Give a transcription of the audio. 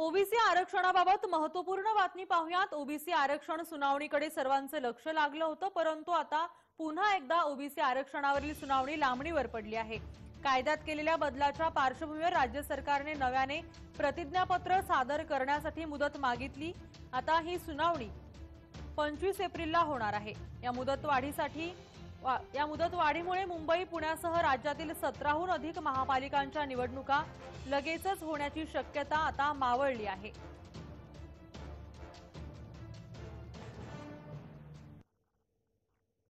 OBC आरक्षणाबाबत महत्त्वपूर्ण बातमी पाहूयात. ओबीसी आरक्षण सुनावणीकडे सर्वांचं लक्ष लागलं होतं परंतु आता पुन्हा एकदा ओबीसी आरक्षणावरील सुनावणी लांबणीवर पडली आहे. कायद्यात केलेल्या बदलाच्या पार्श्वभूमीवर राज्य सरकारने नव्याने प्रतिज्ञापत्र सादर करण्यासाठी मुदत मागितली. आता ही सुनावणी पंचवीस एप्रिलला होणार आहे. या मुदतवाढीसाठी या मुदत वाढीमुळे मुंबई पुण्यासह राज्यातील सतराहून अधिक महापालिकांच्या निवडणुका लगेचच होण्याची शक्यता आता मावळली आहे.